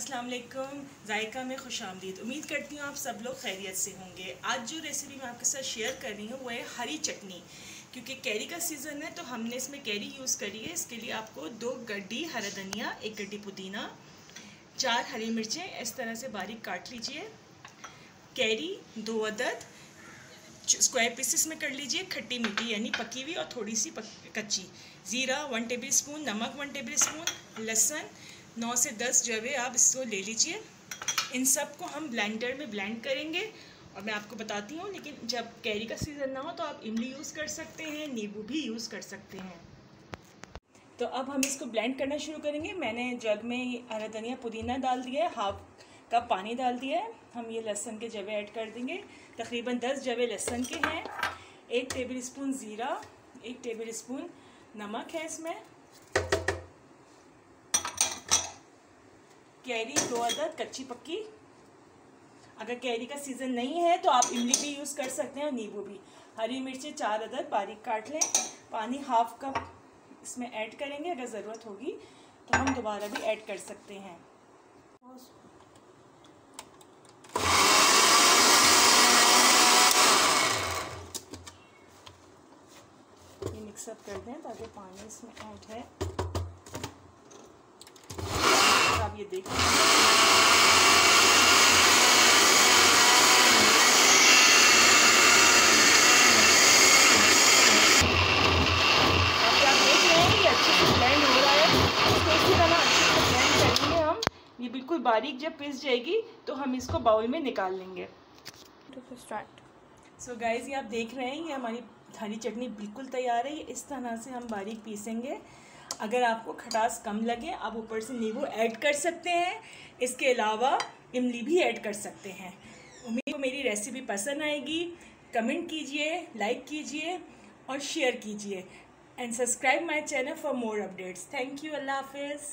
अस्सलाम वालेकुम, जायका में खुश आमदीद। उम्मीद करती हूँ आप सब लोग खैरियत से होंगे। आज जो रेसिपी मैं आपके साथ शेयर कर रही हूँ, वो है हरी चटनी। क्योंकि कैरी का सीज़न है तो हमने इसमें कैरी यूज़ करी है। इसके लिए आपको दो गड्डी हरा धनिया, एक गड्डी पुदीना, चार हरी मिर्चें इस तरह से बारीक काट लीजिए। कैरी दो अदद स्क्वायर पीसेस में कर लीजिए, खट्टी मीठी यानी पकी हुई और थोड़ी सी कच्ची। ज़ीरा वन टेबल स्पून नमक वन टेबल स्पून लहसुन नौ से दस जवे आप इसको ले लीजिए। इन सबको हम ब्लेंडर में ब्लेंड करेंगे। और मैं आपको बताती हूँ, लेकिन जब कैरी का सीज़न ना हो तो आप इमली यूज़ कर सकते हैं, नींबू भी यूज़ कर सकते हैं। तो अब हम इसको ब्लेंड करना शुरू करेंगे। मैंने जग में हरा धनिया पुदीना डाल दिया है हाफ़ कप पानी डाल दिया है। हम ये लहसुन के जवे ऐड कर देंगे। तकरीबन दस जवे लहसुन के हैं। एक टेबल स्पून ज़ीरा, एक टेबल स्पून नमक है इसमें। कैरी, दो अदद कच्ची पक्की। अगर कैरी का सीज़न नहीं है तो आप इमली भी यूज़ कर सकते हैं और नींबू भी। हरी मिर्ची, चार अदद बारीक काट लें। पानी हाफ़ कप इसमें ऐड करेंगे, अगर ज़रूरत होगी तो हम दोबारा भी ऐड कर सकते हैं। ये मिक्सअप कर दें ताकि पानी इसमें ऐड है आप ये ये बिल्कुल बारीक जब पिस जाएगी तो हम इसको बाउल में निकाल लेंगे। स्टार्ट सो गाइज़ ये आप देख रहे हैं ये हमारी हरी चटनी बिल्कुल तैयार है। इस तरह से हम बारीक पीसेंगे। अगर आपको खटास कम लगे, आप ऊपर से नींबू ऐड कर सकते हैं। इसके अलावा इमली भी ऐड कर सकते हैं। उम्मीद को मेरी रेसिपी पसंद आएगी। कमेंट कीजिए, लाइक कीजिए और शेयर कीजिए। And subscribe my channel for more updates thank you अल्लाह हाफिज़।